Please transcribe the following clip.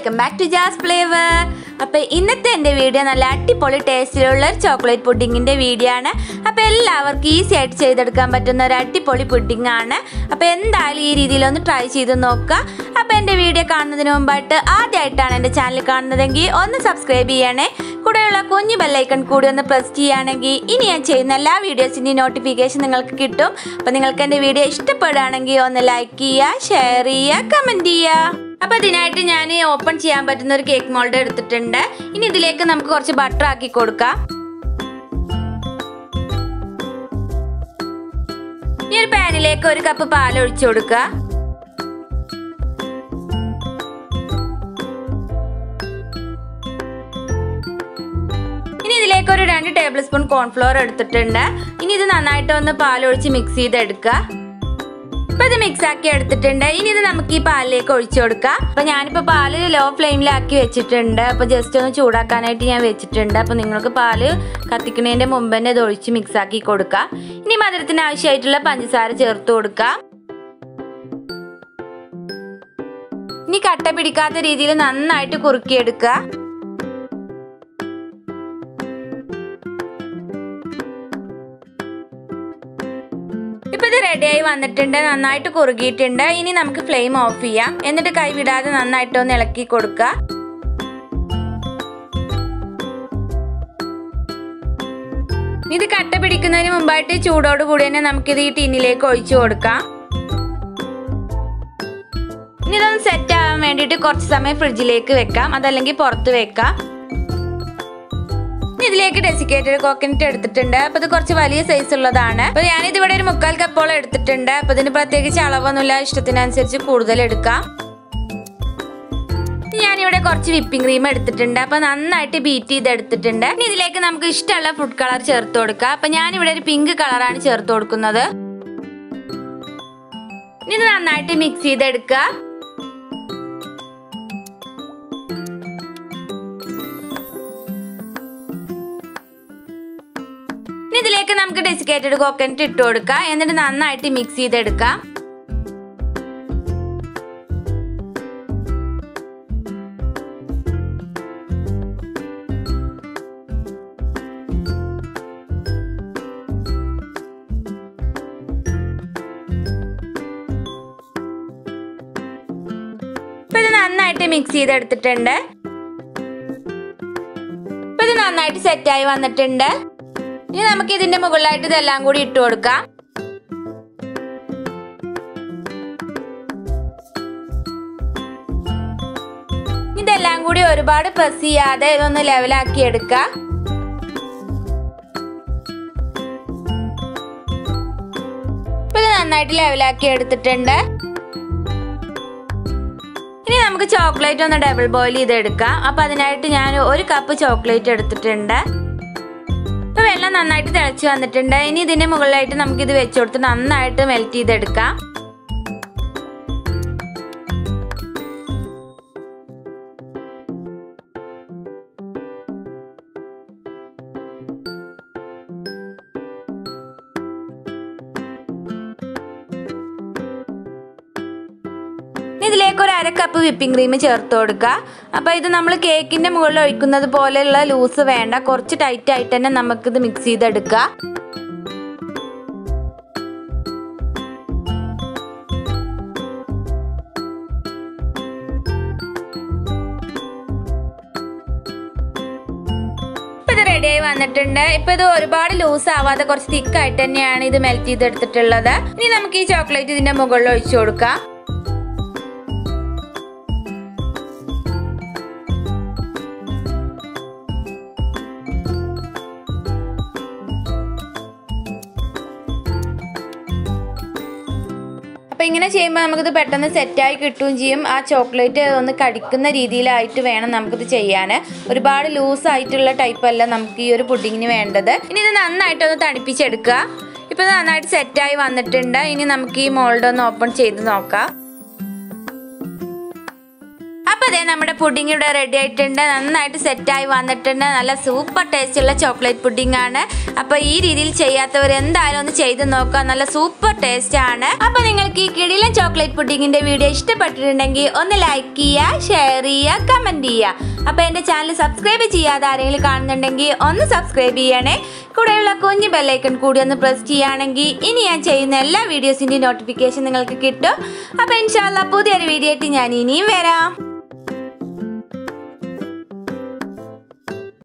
Welcome back to jazz flavour അപ്പോൾ ഇന്നത്തെ എന്റെ വീഡിയോ നല്ല അടിപൊളി ടേസ്റ്റിലുള്ള ഒരു ചോക്ലേറ്റ് പുഡിങ്ങിന്റെ വീഡിയോ ആണ്. അപ്പോൾ എല്ലാവർക്കും ഈസി ആയിട്ട് ചെയ്തെടുക്കാൻ പറ്റുന്ന ഒരു അടിപൊളി പുഡിംഗ് ആണ്. അപ്പോൾ എന്തായാലും ഈ രീതിയിലൊന്ന് ട്രൈ ചെയ്ത് നോക്കുക. അപ്പോൾ എന്റെ വീഡിയോ കാണുന്നതിന് മുമ്പായിട്ട് ആദ്യമായിട്ടാണ് എന്റെ ചാനൽ കാണുന്നതെങ്കിൽ ഒന്ന് സബ്സ്ക്രൈബ് ചെയ്യണേ. കൂടെയുള്ള കുഞ്ഞു ബെല്ലൈക്കൺ കൂടി ഒന്ന് പ്രസ് ചെയ്യുകയാണെങ്കിൽ ഇനി ഞാൻ ചെയ്യുന്ന എല്ലാ വീഡിയോസിന്റെയും നോട്ടിഫിക്കേഷൻ നിങ്ങൾക്ക് കിട്ടും. അപ്പോൾ നിങ്ങൾക്ക് എന്റെ വീഡിയോ ഇഷ്ടപ്പെടുകയാണെങ്കിൽ ഒന്ന് ലൈക്ക് ചെയ്യുക ഷെയർ ചെയ്യുക കമന്റ് ചെയ്യുക. അപ്പോൾ ഇതിനായിട്ട് ഞാൻ ഓപ്പൺ ചെയ്യാൻ പറ്റുന്ന ഒരു കേക്ക് മോൾഡ് എടുത്തിട്ടുണ്ട്. ഇനി ഇതിലേക്ക് നമുക്ക് കുറച്ച് ബട്ടർ ആക്കി കൊടുക്കാം. ഈ ഒരു പാനിലേക്ക് ഒരു കപ്പ് പാൽ ഒഴിച്ചു കൊടുക്കുക ഇതിലേക്ക് ഒരു രണ്ട് ടേബിൾ സ്പൂൺ കോൺഫ്ലോർ എടുത്തിട്ടുണ്ട്. ഇനി ഇത് നന്നായിട്ട് ഒന്ന് പാലൊഴിച്ച് മിക്സ് ചെയ്തെടുക്കുക ഇപ്പൊ ഇത് മിക്സ് ആക്കി എടുത്തിട്ടുണ്ട്. ഇനി ഇത് നമുക്ക് ഈ പാലിലേക്ക് ഒഴിച്ചു കൊടുക്കാം. അപ്പൊ ഞാനിപ്പോ പാൽ ലോ ഫ്ലെയിമിലാക്കി വെച്ചിട്ടുണ്ട്. അപ്പൊ ജസ്റ്റ് ഒന്ന് ചൂടാക്കാനായിട്ട് ഞാൻ വെച്ചിട്ടുണ്ട്. അപ്പൊ നിങ്ങൾക്ക് പാൽ കത്തിക്കുന്നതിന്റെ മുമ്പ് തന്നെ ഇത് ഒഴിച്ച് മിക്സ് ആക്കി കൊടുക്കാം. ഇനി മധുരത്തിന് ആവശ്യമായിട്ടുള്ള പഞ്ചസാര ചേർത്ത് കൊടുക്കാം. ഇനി കട്ട പിടിക്കാത്ത രീതിയിൽ നന്നായിട്ട് കുറുക്കിയെടുക്കുക. റെഡിയായി വന്നിട്ടുണ്ട് നന്നായിട്ട് കുറുകിയിട്ടുണ്ട്. ഇനി നമുക്ക് ഫ്ലെയിം ഓഫ് ചെയ്യാം. എന്നിട്ട് കൈ വിടാതെ നന്നായിട്ട് ഒന്ന് ഇളക്കി കൊടുക്കുക. ഇത് കട്ട പിടിക്കുന്നതിന് മുമ്പായിട്ട് ചൂടോട് കൂടി തന്നെ നമുക്കിത് ഈ ടിന്നിലേക്ക് ഒഴിച്ചു കൊടുക്കാം. ഇനി ഇതൊന്ന് സെറ്റ് ആവാൻ വേണ്ടിയിട്ട് കുറച്ച് സമയം ഫ്രിഡ്ജിലേക്ക് വെക്കാം. അതല്ലെങ്കിൽ പുറത്ത് വെക്കാം. ഇതിലേക്ക് ഡെസിക്കേറ്റഡ് കോക്കനറ്റ് എടുത്തിട്ടുണ്ട്. അപ്പൊ ഇത് കുറച്ച് വലിയ സൈസ് ഉള്ളതാണ്. അപ്പൊ ഞാനിത് ഇവിടെ ഒരു മുക്കാൽ കപ്പോളം എടുത്തിട്ടുണ്ട്. അപ്പൊ ഇതിന് പ്രത്യേകിച്ച് അളവൊന്നുമില്ല. ഇഷ്ടത്തിനനുസരിച്ച് കൂടുതൽ എടുക്കാം. ഇവിടെ കുറച്ച് വിപ്പിംഗ് ക്രീം എടുത്തിട്ടുണ്ട്. അപ്പൊ നന്നായിട്ട് ബീറ്റ് ചെയ്ത് എടുത്തിട്ടുണ്ട്. ഇനി ഇതിലേക്ക് നമുക്ക് ഇഷ്ടമുള്ള ഫുഡ് കളർ ചേർത്ത് കൊടുക്കാം. അപ്പൊ ഞാനിവിടെ ഒരു പിങ്ക് കളറാണ് ചേർത്ത് കൊടുക്കുന്നത്. ഇനി നന്നായിട്ട് മിക്സ് ചെയ്തെടുക്കുക. ഇതിലേക്ക് നമുക്ക് ഡെസിക്കേറ്റഡ് കോക്കനട്ട് ഇട്ട് കൊടുക്കാം. എന്നിട്ട് നന്നായിട്ട് മിക്സ് ചെയ്തെടുക്കാം. നന്നായിട്ട് മിക്സ് ചെയ്തെടുത്തിട്ടുണ്ട്. ഇപ്പൊ ഇത് നന്നായിട്ട് സെറ്റായി വന്നിട്ടുണ്ട്. ഇനി നമുക്ക് ഇതിന്റെ മുകളിലായിട്ട് ഇതെല്ലാം കൂടി ഇട്ട് കൊടുക്കാം. ഇതെല്ലാം കൂടി ഒരുപാട് പ്രസ് ചെയ്യാതെ ഇതൊന്ന് ലെവലാക്കി എടുക്ക. ഇപ്പൊ നന്നായിട്ട് ലെവലാക്കി എടുത്തിട്ടുണ്ട്. ഇനി നമുക്ക് ചോക്ലേറ്റ് ഒന്ന് ഡബിൾ ബോയിൽ ചെയ്തെടുക്കാം. അപ്പൊ അതിനായിട്ട് ഞാൻ ഒരു കപ്പ് ചോക്ലേറ്റ് എടുത്തിട്ടുണ്ട്. ഇപ്പൊ വെള്ളം നന്നായിട്ട് തിളച്ച് വന്നിട്ടുണ്ട്. ഇനി ഇതിന്റെ മുകളിലായിട്ട് നമുക്ക് ഇത് വെച്ച് കൊടുത്ത് നന്നായിട്ട് മെൽറ്റ് ചെയ്തെടുക്കാം. ഇതിലേക്ക് ഒരു അര കപ്പ് വിപ്പിംഗ് ക്രീം ചേർത്ത് കൊടുക്കുക. അപ്പോൾ ഇത് നമ്മൾ കേക്കിന്റെ മുകളിൽ ഒഴിക്കുന്നത് പോലെയുള്ള ലൂസ് വേണ്ട കുറച്ച് ടൈറ്റ് ആയിട്ട് തന്നെ നമുക്കിത് മിക്സ് ചെയ്തെടുക്കുക. ഇത് റെഡിയായി വന്നിട്ടുണ്ട്. ഇപ്പൊ ഇത് ഒരുപാട് ലൂസ് ആവാതെ കുറച്ച് തിക്കായിട്ട് തന്നെയാണ് ഇത് മെൽറ്റ് ചെയ്തെടുത്തിട്ടുള്ളത്. ഇനി നമുക്ക് ഈ ചോക്ലേറ്റ് ഇതിന്റെ മുകളിൽ ഒഴിച്ചു കൊടുക്കാം. അപ്പോൾ ഇങ്ങനെ ചെയ്യുമ്പോൾ നമുക്കിത് പെട്ടെന്ന് സെറ്റായി കിട്ടുകയും ചെയ്യും. ആ ചോക്ലേറ്റ് ഒന്ന് കടിക്കുന്ന രീതിയിലായിട്ട് വേണം നമുക്കിത് ചെയ്യാൻ ഒരുപാട് ലൂസ് ആയിട്ടുള്ള ടൈപ്പ് അല്ല നമുക്ക് ഈ ഒരു പുഡിങ്ങിന് വേണ്ടത്. ഇനി ഇത് നന്നായിട്ടൊന്ന് തണുപ്പിച്ചെടുക്കുക. ഇപ്പോൾ നന്നായിട്ട് സെറ്റായി വന്നിട്ടുണ്ട്. ഇനി നമുക്ക് ഈ മോൾഡ് ഒന്ന് ഓപ്പൺ ചെയ്ത് നോക്കാം. അതെ നമ്മുടെ പുഡിംഗ് ഇവിടെ റെഡി ആയിട്ടുണ്ട്. നന്നായിട്ട് സെറ്റായി വന്നിട്ടുണ്ട്. നല്ല സൂപ്പർ ടേസ്റ്റുള്ള ചോക്ലേറ്റ് പുഡിംഗ് ആണ്. അപ്പൊ ഈ രീതിയിൽ ചെയ്യാത്തവർ എന്തായാലും ഒന്ന് ചെയ്ത് നോക്കുക. നല്ല സൂപ്പർ ടേസ്റ്റ് ആണ്. അപ്പൊ നിങ്ങൾക്ക് ഈ കിടിലൻ ചോക്ലേറ്റ് പുഡിങ്ങിന്റെ വീഡിയോ ഇഷ്ടപ്പെട്ടിട്ടുണ്ടെങ്കിൽ ഒന്ന് ലൈക്ക് ചെയ്യുക ഷെയർ ചെയ്യുക കമന്റ് ചെയ്യുക. അപ്പൊ എന്റെ ചാനൽ സബ്സ്ക്രൈബ് ചെയ്യാതെ ആരെങ്കിലും കാണുന്നുണ്ടെങ്കിൽ ഒന്ന് സബ്സ്ക്രൈബ് ചെയ്യണേ. കൂടെയുള്ള കുഞ്ഞു ബെല്ലൈക്കൺ കൂടി ഒന്ന് പ്രസ് ചെയ്യുകയാണെങ്കിൽ ഇനി ഞാൻ ചെയ്യുന്ന എല്ലാ വീഡിയോസിന്റെയും നോട്ടിഫിക്കേഷൻ നിങ്ങൾക്ക് കിട്ടും. അപ്പൊ ഇൻഷാല്ല പുതിയൊരു വീഡിയോ ആയിട്ട് ഞാൻ ഇനിയും വരാം.